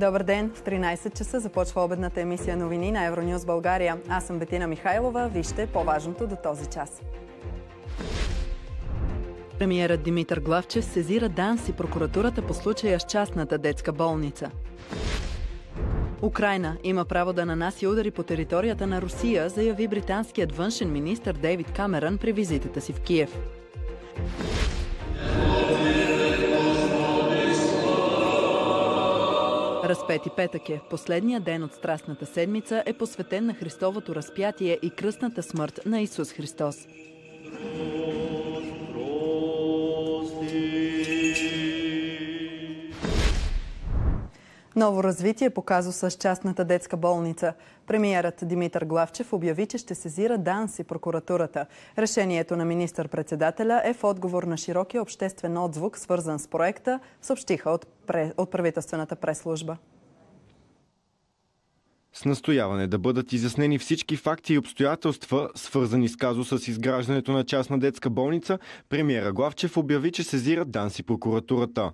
Добър ден! В 13 часа започва обедната емисия новини на Евронюз България. Аз съм Бетина Михайлова. Вижте по-важното до този час. Премиерът Димитър Главчев сезира ДАНС и прокуратурата по случая с частната детска болница. Украина има право да нанаси удари по територията на Русия, заяви британският външен министр Дейвид Камерън при визитата си в Киев. Разпети петък е. Последният ден от Страстната седмица е посветен на Христовото разпятие и кръстната смърт на Исус Христос. Ново развитие по с частната детска болница. Премиерът Димитър Главчев обяви, че ще сезира ДАНС и прокуратурата. Решението на министър-председателя е в отговор на широкия обществен отзвук, свързан с проекта, съобщиха от, пре... от правителствената прес-служба. С настояване да бъдат изяснени всички факти и обстоятелства, свързани с казуса с изграждането на частна детска болница, премиера Главчев обяви, че сезира ДАНС и прокуратурата.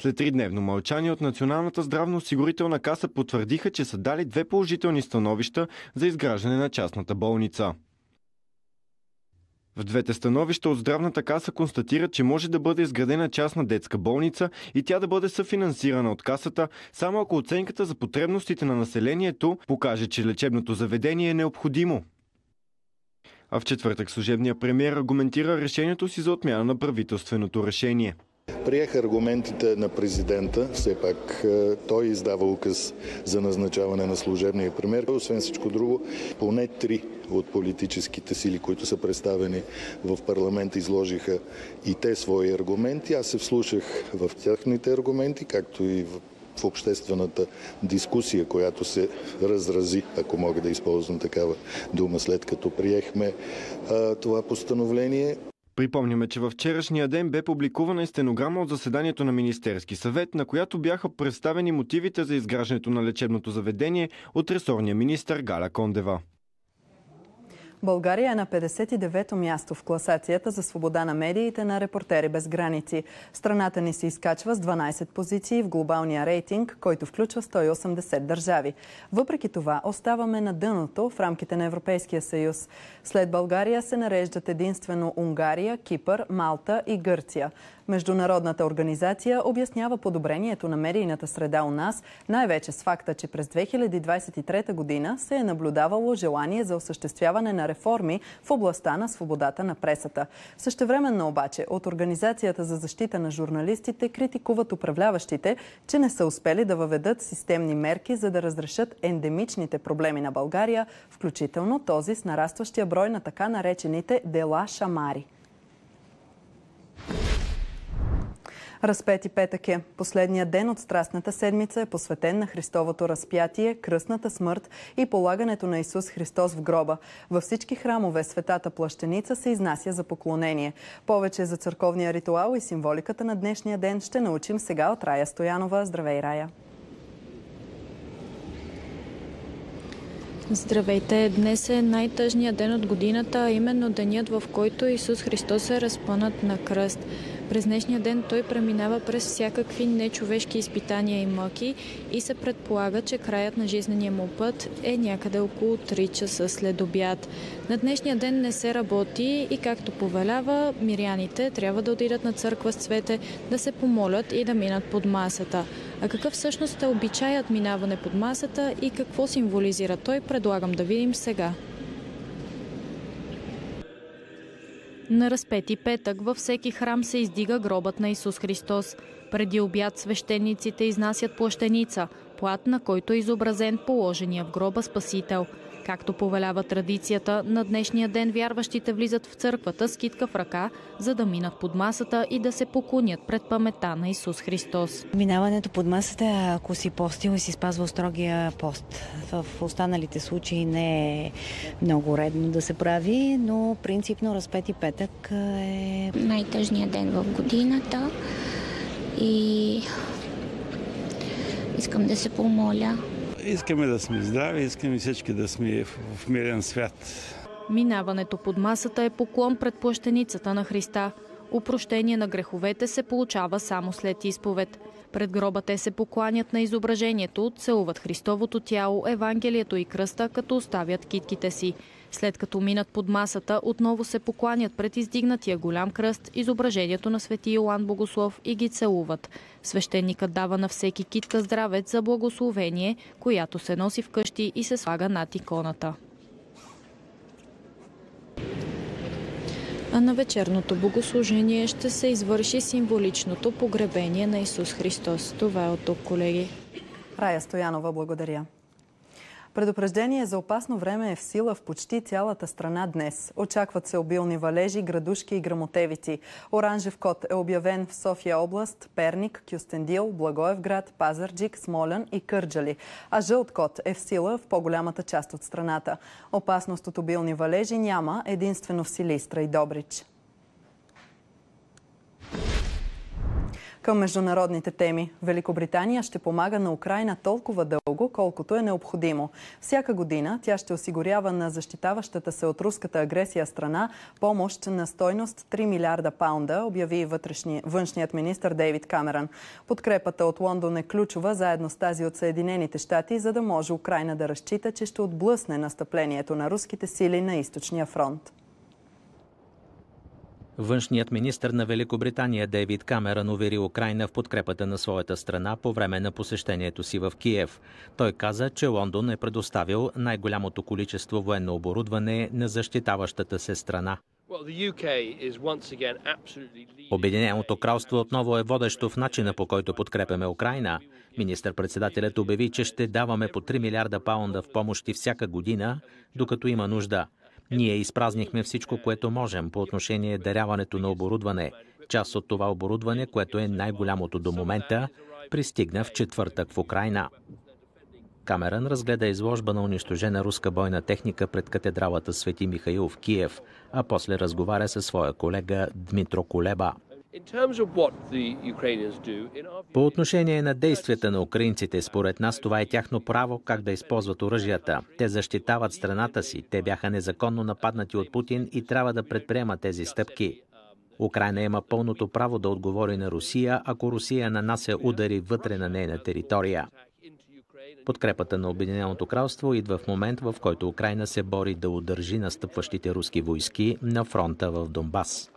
След тридневно мълчание от Националната здравноосигурителна каса потвърдиха, че са дали две положителни становища за изграждане на частната болница. В двете становища от здравната каса констатират, че може да бъде изградена частна детска болница и тя да бъде съфинансирана от касата, само ако оценката за потребностите на населението покаже, че лечебното заведение е необходимо. А в четвъртък служебния премьер аргументира решението си за отмяна на правителственото решение. Приех аргументите на президента. Все пак е, той издава указ за назначаване на служебния премьер. Освен всичко друго, поне три от политическите сили, които са представени в парламента, изложиха и те свои аргументи. Аз се вслушах в тяхните аргументи, както и в в обществената дискусия, която се разрази, ако мога да използвам такава дума, след като приехме а, това постановление. Припомняме, че във вчерашния ден бе публикувана и стенограма от заседанието на Министерски съвет, на която бяха представени мотивите за изграждането на лечебното заведение от ресорния министр Галя Кондева. България е на 59-то място в класацията за свобода на медиите на Репортери без граници. Страната ни се изкачва с 12 позиции в глобалния рейтинг, който включва 180 държави. Въпреки това, оставаме на дъното в рамките на Европейския съюз. След България се нареждат единствено Унгария, Кипър, Малта и Гърция. Международната организация обяснява подобрението на медийната среда у нас, най-вече с факта, че през 2023 година се е наблюдавало желание за осъществяване на реформи в областта на свободата на пресата. Същевременно обаче от Организацията за защита на журналистите критикуват управляващите, че не са успели да въведат системни мерки, за да разрешат ендемичните проблеми на България, включително този с нарастващия брой на така наречените дела шамари. Разпети петък е. Последният ден от Страстната седмица е посветен на Христовото разпятие, кръстната смърт и полагането на Исус Христос в гроба. Във всички храмове светата плащеница се изнася за поклонение. Повече за църковния ритуал и символиката на днешния ден ще научим сега от Рая Стоянова. Здравей, Рая! Здравейте! Днес е най-тъжният ден от годината, а именно денят, в който Исус Христос е разпънат на кръст. През днешния ден той преминава през всякакви нечовешки изпитания и мъки и се предполага, че краят на жизнения му път е някъде около 3 часа след обяд. На днешния ден не се работи и както повелява, миряните трябва да отидат на църква с цвете, да се помолят и да минат под масата. А какъв всъщност е обичаят минаване под масата и какво символизира той, предлагам да видим сега. На разпети петък във всеки храм се издига гробът на Исус Христос. Преди обяд свещениците изнасят плащеница, плат на който е изобразен положения в гроба Спасител – Както повелява традицията, на днешния ден вярващите влизат в църквата с китка в ръка, за да минат под масата и да се поклонят пред памета на Исус Христос. Минаването под масата, ако си постил и си спазвал строгия пост. В останалите случаи не е много редно да се прави, но принципно разпети петък е... Най-тъжният ден в годината и искам да се помоля Искаме да сме здрави, искаме всички да сме в мирен свят. Минаването под масата е поклон пред плащеницата на Христа. Упрощение на греховете се получава само след изповед. Пред гроба те се покланят на изображението, целуват Христовото тяло, Евангелието и кръста, като оставят китките си. След като минат под масата, отново се покланят пред издигнатия голям кръст, изображението на свети Йоан Богослов и ги целуват. Свещеникът дава на всеки китка здравец за благословение, която се носи вкъщи и се слага над иконата. А на вечерното богослужение ще се извърши символичното погребение на Исус Христос. Това е от тук, колеги. Рая Стоянова, благодаря. Предупреждение за опасно време е в сила в почти цялата страна днес. Очакват се обилни валежи, градушки и грамотевици. Оранжев код е обявен в София област, Перник, Кюстендил, Благоевград, Пазарджик, Смолян и Кърджали. А жълт код е в сила в по-голямата част от страната. Опасност от обилни валежи няма, единствено в Силистра и Добрич. Към международните теми. Великобритания ще помага на Украина толкова дълго, колкото е необходимо. Всяка година тя ще осигурява на защитаващата се от руската агресия страна помощ на стойност 3 милиарда паунда, обяви вътрешни, външният министр Дейвид Камеран. Подкрепата от Лондон е ключова заедно с тази от Съединените щати, за да може Украина да разчита, че ще отблъсне настъплението на руските сили на източния фронт. Външният министр на Великобритания Дейвид Камерън увери Украина в подкрепата на своята страна по време на посещението си в Киев. Той каза, че Лондон е предоставил най-голямото количество военно оборудване на защитаващата се страна. Обединеното кралство отново е водещо в начина по който подкрепяме Украина. Министър-председателят обяви, че ще даваме по 3 милиарда паунда в помощи всяка година, докато има нужда. Ние изпразнихме всичко, което можем по отношение даряването на оборудване. Част от това оборудване, което е най-голямото до момента, пристигна в четвъртък в Украина. Камерън разгледа изложба на унищожена руска бойна техника пред катедралата Свети Михаил в Киев, а после разговаря със своя колега Дмитро Колеба. По отношение на действията на украинците, според нас това е тяхно право как да използват оръжията. Те защитават страната си, те бяха незаконно нападнати от Путин и трябва да предприемат тези стъпки. Украина има пълното право да отговори на Русия, ако Русия нанася удари вътре на нейна територия. Подкрепата на Обединеното кралство идва в момент, в който Украина се бори да удържи настъпващите руски войски на фронта в Донбас.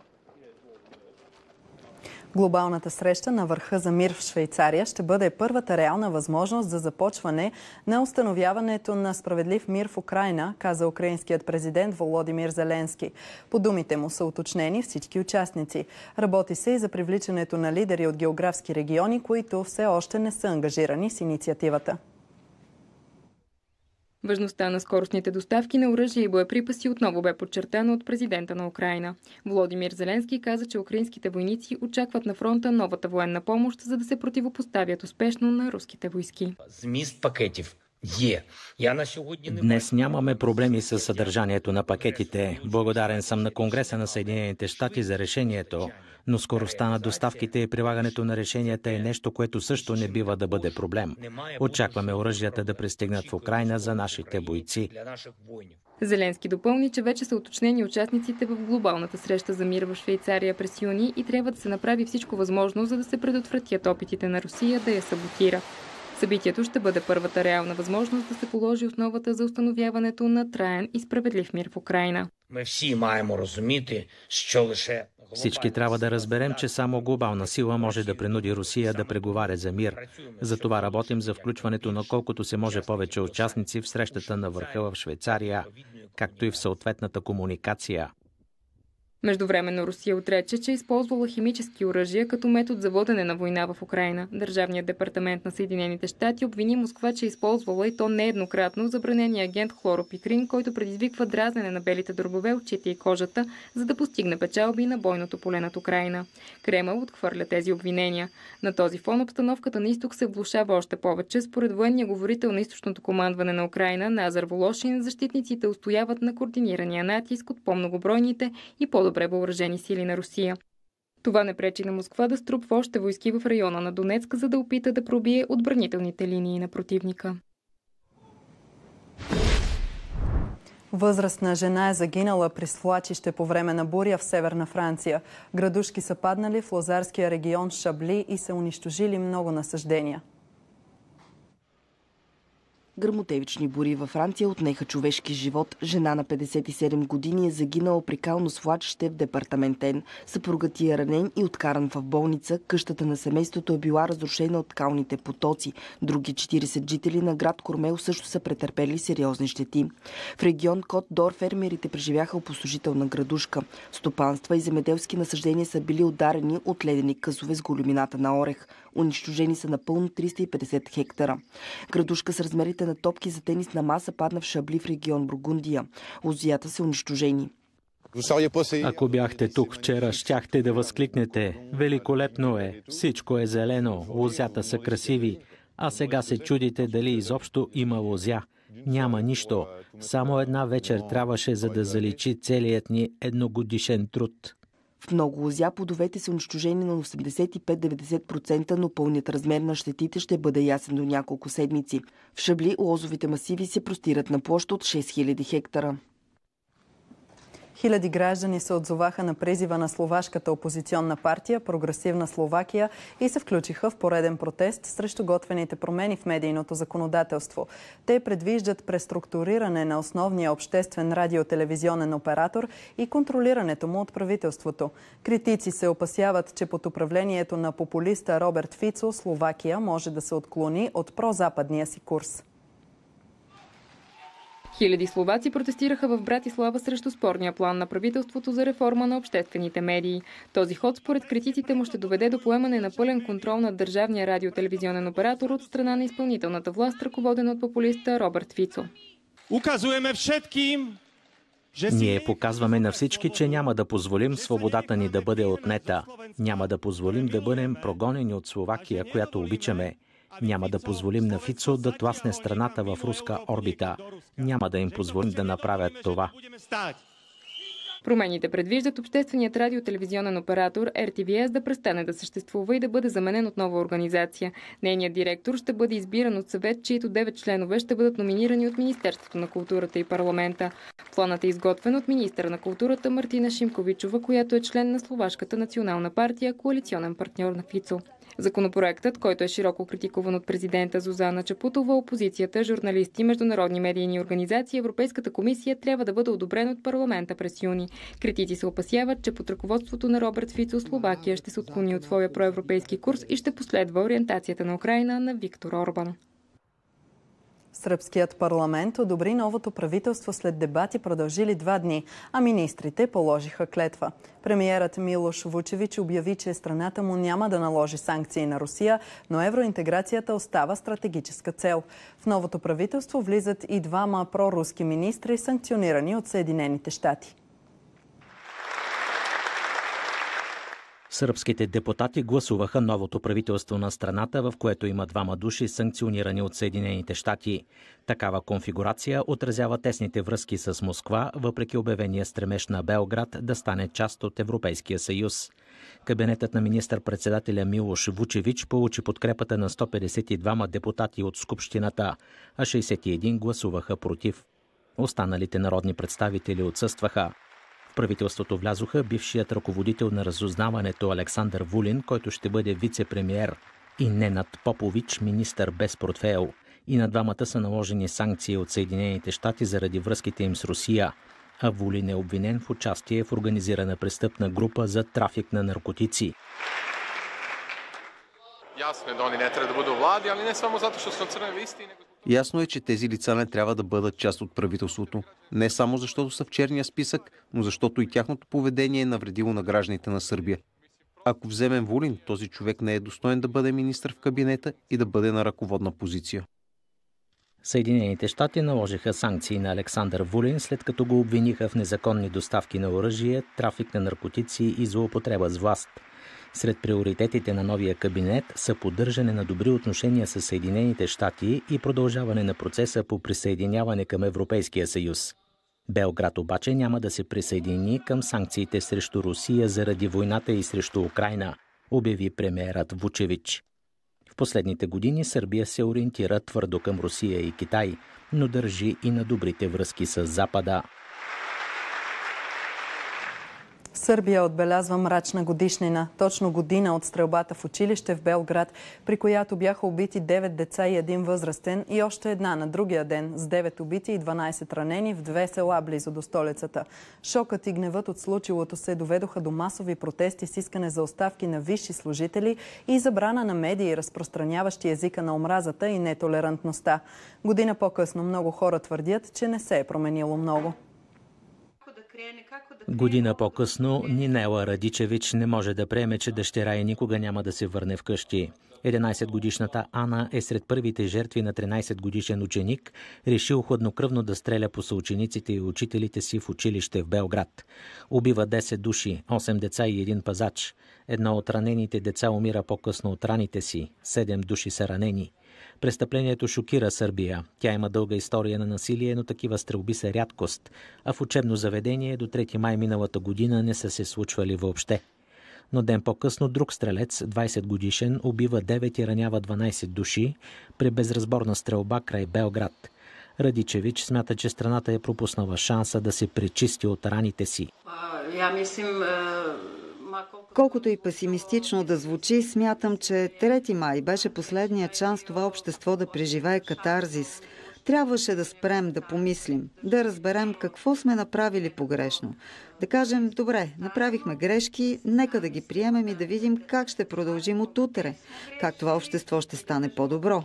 Глобалната среща на върха за мир в Швейцария ще бъде първата реална възможност за започване на установяването на справедлив мир в Украина, каза украинският президент Володимир Зеленски. По думите му са уточнени всички участници. Работи се и за привличането на лидери от географски региони, които все още не са ангажирани с инициативата. Важността на скоростните доставки на оръжие и боеприпаси отново бе подчертана от президента на Украина. Володимир Зеленски каза, че украинските войници очакват на фронта новата военна помощ, за да се противопоставят успешно на руските войски. Змист пакетив Е. Днес нямаме проблеми с съдържанието на пакетите. Благодарен съм на Конгреса на Съединените щати за решението, но скоростта на доставките и прилагането на решенията е нещо, което също не бива да бъде проблем. Очакваме оръжията да пристигнат в Украина за нашите бойци. Зеленски допълни, че вече са уточнени участниците в глобалната среща за мир в Швейцария през юни и трябва да се направи всичко възможно, за да се предотвратят опитите на Русия да я саботира. Събитието ще бъде първата реална възможност да се положи основата за установяването на траен и справедлив мир в Украина. Всички трябва да разберем, че само глобална сила може да принуди Русия да преговаря за мир. Затова работим за включването на колкото се може повече участници в срещата на върха в Швейцария, както и в съответната комуникация. Междувременно Русия отрече, че е използвала химически оръжия като метод за водене на война в Украина. Държавният департамент на Съединените щати обвини Москва, че е използвала и то нееднократно забранения агент хлоропикрин, който предизвиква дразнене на белите дробове, очите и кожата, за да постигне печалби на бойното поле над Украина. Кремъл отхвърля тези обвинения. На този фон обстановката на изток се влушава още повече. Според военния говорител на източното командване на Украина Назар Волошин, защитниците устояват на координирания натиск от по-многобройните и по добре въоръжени сили на Русия. Това не пречи на Москва да струпва още войски в района на Донецк, за да опита да пробие отбранителните линии на противника. Възрастна жена е загинала при свлачище по време на буря в северна Франция. Градушки са паднали в лозарския регион Шабли и са унищожили много насъждения. Гърмотевични бури във Франция отнеха човешки живот. Жена на 57 години е загинала при кално свлачище в департаментен. Съпругът е ранен и откаран в болница. Къщата на семейството е била разрушена от калните потоци. Други 40 жители на град Кормел също са претърпели сериозни щети. В регион Кот Дор фермерите преживяха опустошителна градушка. Стопанства и земеделски насъждения са били ударени от ледени късове с големината на орех. Унищожени са напълно 350 хектара. Градушка с размерите на топки за тенисна маса падна в Шабли в регион Бургундия. Лозията са унищожени. Ако бяхте тук вчера, щяхте да възкликнете. Великолепно е, всичко е зелено, лозята са красиви, а сега се чудите дали изобщо има лозя. Няма нищо. Само една вечер трябваше, за да заличи целият ни едногодишен труд. В много лозя плодовете са унищожени на 85-90%, но пълният размер на щетите ще бъде ясен до няколко седмици. В Шабли лозовите масиви се простират на площ от 6000 хектара. Хиляди граждани се отзоваха на призива на словашката опозиционна партия Прогресивна Словакия и се включиха в пореден протест срещу готвените промени в медийното законодателство. Те предвиждат преструктуриране на основния обществен радиотелевизионен оператор и контролирането му от правителството. Критици се опасяват, че под управлението на популиста Роберт Фицо Словакия може да се отклони от прозападния си курс. Хиляди словаци протестираха в Братислава срещу спорния план на правителството за реформа на обществените медии. Този ход според критиците му ще доведе до поемане на пълен контрол над държавния радиотелевизионен оператор от страна на изпълнителната власт, ръководена от популиста Робърт Фицо. Указуеме všetkým, ние показваме на всички, че няма да позволим свободата ни да бъде отнета. Няма да позволим да бъдем прогонени от Словакия, която обичаме. Няма да позволим на Фицо да тласне страната в руска орбита. Няма да им позволим да направят това. Промените предвиждат общественият радиотелевизионен оператор RTVS да престане да съществува и да бъде заменен от нова организация. Нейният директор ще бъде избиран от съвет, чието 9 членове ще бъдат номинирани от Министерството на културата и парламента. Планът е изготвен от министра на културата Мартина Шимковичова, която е член на Словашката национална партия, коалиционен партньор на Фицо. Законопроектът, който е широко критикуван от президента Зузана Чапутова, опозицията, журналисти, международни медийни организации Европейската комисия трябва да бъде одобрен от парламента през юни. Критици се опасяват, че под ръководството на Робърт Фицо Словакия ще се отклони от своя проевропейски курс и ще последва ориентацията на Украина на Виктор Орбан. Сръбският парламент одобри новото правителство след дебати продължили два дни, а министрите положиха клетва. Премиерът Милош Вучевич обяви, че страната му няма да наложи санкции на Русия, но евроинтеграцията остава стратегическа цел. В новото правителство влизат и двама проруски министри, санкционирани от Съединените щати. Сръбските депутати гласуваха новото правителство на страната, в което има двама души, санкционирани от Съединените щати. Такава конфигурация отразява тесните връзки с Москва, въпреки обявения стремеж на Белград да стане част от Европейския съюз. Кабинетът на министър-председателя Милош Вучевич получи подкрепата на 152 депутати от Скупщината, а 61 гласуваха против. Останалите народни представители отсъстваха. Правителството влязоха бившият ръководител на разузнаването Александър Вулин, който ще бъде вице-премьер, и Ненат Попович, министър без портфейл. И на двамата са наложени санкции от Съединените щати заради връзките им с Русия. А Вулин е обвинен в участие в организирана престъпна група за трафик на наркотици. Ясно е они не трябва да бъдат влади, али не само zato što su Ясно е, че тези лица не трябва да бъдат част от правителството. Не само защото са в черния списък, но защото и тяхното поведение е навредило на гражданите на Сърбия. Ако вземем Вулин, този човек не е достоен да бъде министр в кабинета и да бъде на ръководна позиция. Съединените щати наложиха санкции на Александър Вулин, след като го обвиниха в незаконни доставки на оръжие, трафик на наркотици и злоупотреба с власт – сред приоритетите на новия кабинет са поддържане на добри отношения с Съединените щати и продължаване на процеса по присъединяване към Европейския съюз. Белград обаче няма да се присъедини към санкциите срещу Русия заради войната и срещу Украина, обяви премиерът Вучевич. В последните години Сърбия се ориентира твърдо към Русия и Китай, но държи и на добрите връзки с Запада. Сърбия отбелязва мрачна годишнина. Точно година от стрелбата в училище в Белград, при която бяха убити 9 деца и един възрастен и още една на другия ден с 9 убити и 12 ранени в две села близо до столицата. Шокът и гневът от случилото се доведоха до масови протести с искане за оставки на висши служители и забрана на медии, разпространяващи езика на омразата и нетолерантността. Година по-късно много хора твърдят, че не се е променило много. Година по-късно Нинела Радичевич не може да приеме, че дъщеря и никога няма да се върне вкъщи. 11-годишната Ана е сред първите жертви на 13-годишен ученик, решил хладнокръвно да стреля по съучениците и учителите си в училище в Белград. Убива 10 души, 8 деца и един пазач. Едно от ранените деца умира по-късно от раните си. 7 души са ранени. Престъплението шокира Сърбия. Тя има дълга история на насилие, но такива стрелби са рядкост, а в учебно заведение до 3 май миналата година не са се случвали въобще. Но ден по-късно друг стрелец, 20 годишен, убива 9 и ранява 12 души при безразборна стрелба край Белград. Радичевич смята, че страната е пропуснала шанса да се пречисти от раните си. Я мислим, Колкото и песимистично да звучи, смятам, че 3 май беше последният шанс това общество да преживее катарзис. Трябваше да спрем, да помислим, да разберем какво сме направили погрешно. Да кажем, добре, направихме грешки, нека да ги приемем и да видим как ще продължим от утре, как това общество ще стане по-добро.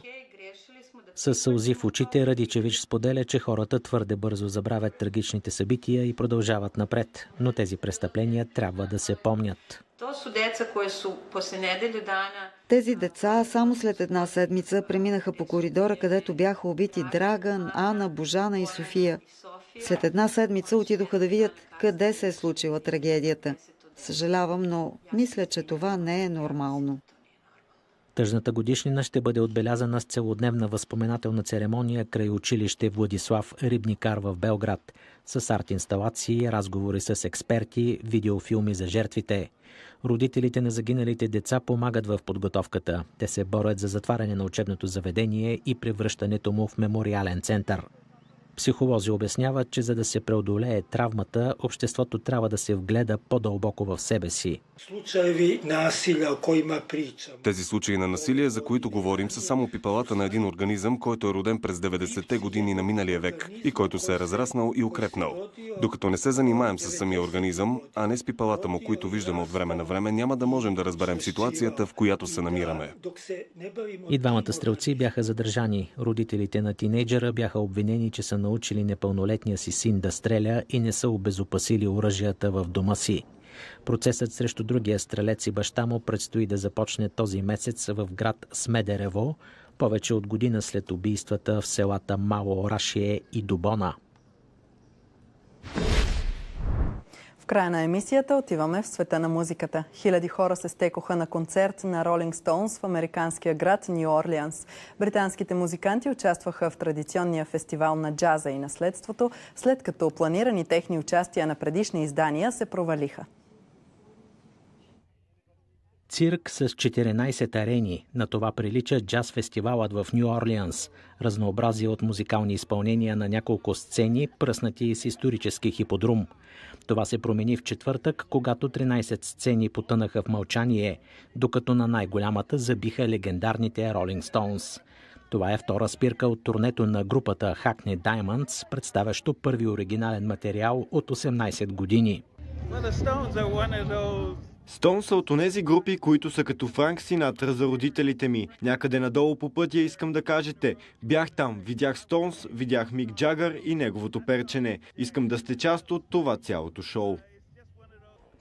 С сълзи в очите Радичевич споделя, че хората твърде бързо забравят трагичните събития и продължават напред, но тези престъпления трябва да се помнят. Тези деца само след една седмица преминаха по коридора, където бяха убити Драган, Ана, Божана и София. След една седмица отидоха да видят къде се е случила трагедията. Съжалявам, но мисля, че това не е нормално. Тъжната годишнина ще бъде отбелязана с целодневна възпоменателна церемония край училище Владислав Рибникар в Белград, с арт-инсталации, разговори с експерти, видеофилми за жертвите. Родителите на загиналите деца помагат в подготовката. Те се борят за затваряне на учебното заведение и превръщането му в мемориален център. Психолози обясняват, че за да се преодолее травмата, обществото трябва да се вгледа по-дълбоко в себе си. Тези случаи на насилие, за които говорим, са само пипалата на един организъм, който е роден през 90-те години на миналия век и който се е разраснал и укрепнал. Докато не се занимаем с самия организъм, а не с пипалата му, които виждаме от време на време, няма да можем да разберем ситуацията, в която се намираме. И двамата стрелци бяха задържани. Родителите на тинейджера бяха обвинени, че са научили непълнолетния си син да стреля и не са обезопасили оръжията в дома си. Процесът срещу другия стрелец и баща му предстои да започне този месец в град Смедерево, повече от година след убийствата в селата Мало Орашие и Дубона. Края на емисията отиваме в света на музиката. Хиляди хора се стекоха на концерт на Ролинг Стоунс в американския град Нью Орлеанс. Британските музиканти участваха в традиционния фестивал на джаза и наследството, след като планирани техни участия на предишни издания се провалиха. Цирк с 14 арени. На това прилича джаз фестивалът в Нью Орлеанс. Разнообразие от музикални изпълнения на няколко сцени, пръснати с исторически хиподрум. Това се промени в четвъртък, когато 13 сцени потънаха в мълчание, докато на най-голямата забиха легендарните Rolling Stones. Това е втора спирка от турнето на групата Hackney Diamonds, представящо първи оригинален материал от 18 години. Стоун са от онези групи, които са като Франк Синатра за родителите ми. Някъде надолу по пътя искам да кажете. Бях там, видях Стоунс, видях Мик Джагър и неговото перчене. Искам да сте част от това цялото шоу.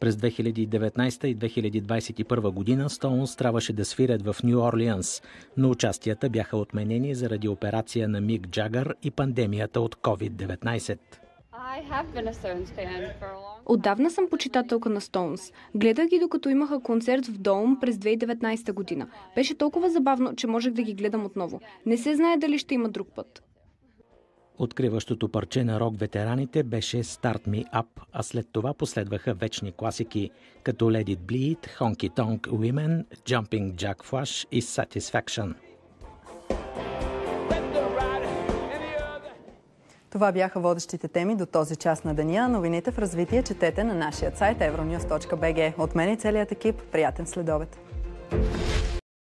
През 2019 и 2021 година Стоунс трябваше да свирят в Нью Орлеанс, но участията бяха отменени заради операция на Мик Джагър и пандемията от COVID-19. Отдавна съм почитателка на Стоунс. Гледах ги докато имаха концерт в Доум през 2019 година. Беше толкова забавно, че можех да ги гледам отново. Не се знае дали ще има друг път. Откриващото парче на рок ветераните беше Start Me Up, а след това последваха вечни класики, като Let It Bleed, Honky Tonk Women, Jumping Jack Flash и Satisfaction. Това бяха водещите теми до този час на деня. Новините в развитие четете на нашия сайт euronews.bg. От мен и целият екип, приятен следобед!